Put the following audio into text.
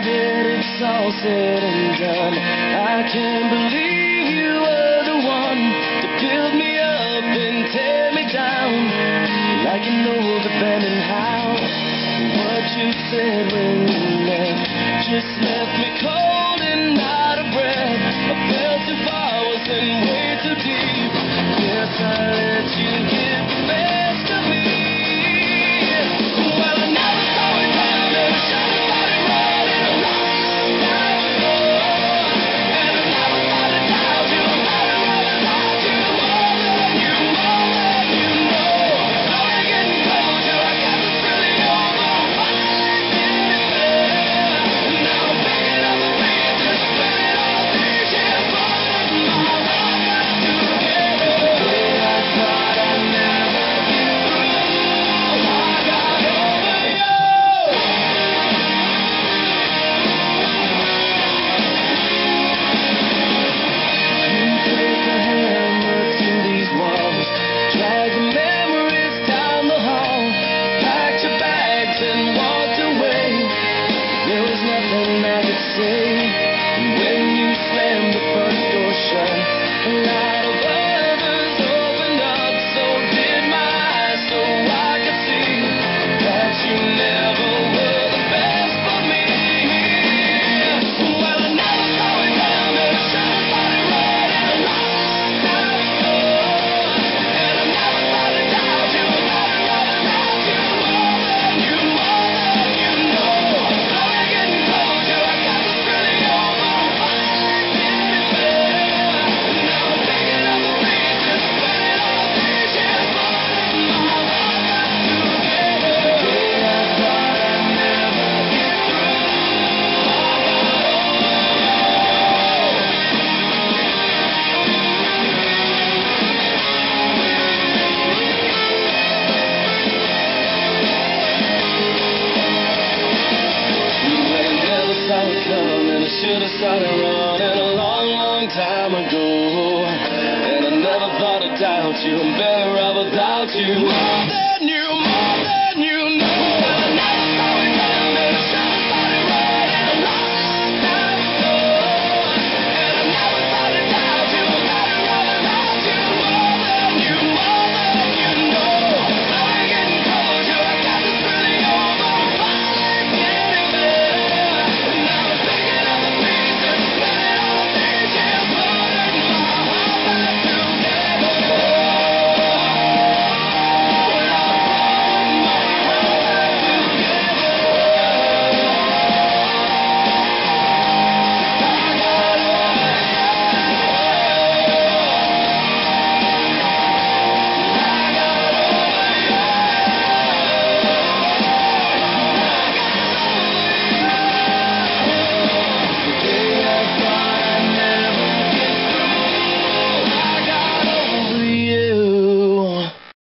I get all said and done. I can't believe you were the one to build me up and tear me down. Like an old abandoned house, what you said when you left just. started running a long, long time ago. And I never thought I'd doubt you. I'm better off without you.